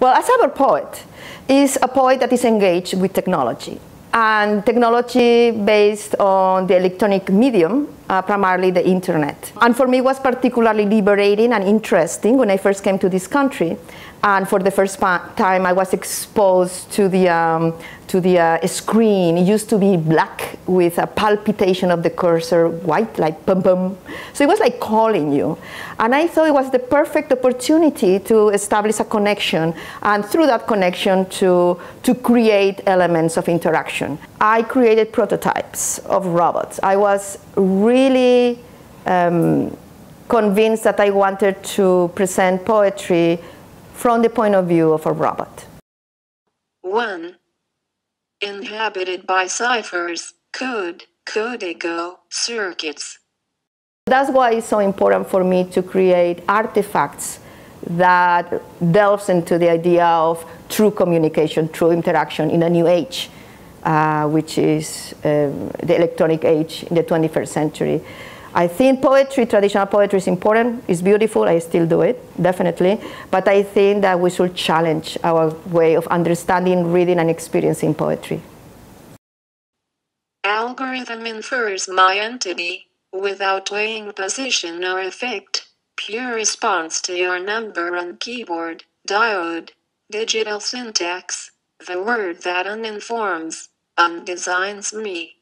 Well, a cyber poet is a poet that is engaged with technology and technology based on the electronic medium, uh, primarily the internet. And for me, it was particularly liberating and interesting when I first came to this country. And for the first time, I was exposed to the, um, to the uh, screen. It used to be black with a palpitation of the cursor, white, like bum bum. So it was like calling you. And I thought it was the perfect opportunity to establish a connection, and through that connection, to, to create elements of interaction. I created prototypes of robots. I was really um, convinced that I wanted to present poetry from the point of view of a robot. 1. Inhabited by ciphers, code, código, circuits. That's why it's so important for me to create artifacts that delves into the idea of true communication, true interaction in a new age, uh, which is um, the electronic age in the 21st century. I think poetry, traditional poetry is important, it's beautiful, I still do it, definitely, but I think that we should challenge our way of understanding, reading, and experiencing poetry. Algorithm infers my entity, without weighing position or effect, pure response to your number on keyboard, diode, digital syntax, the word that uninforms, undesigns me.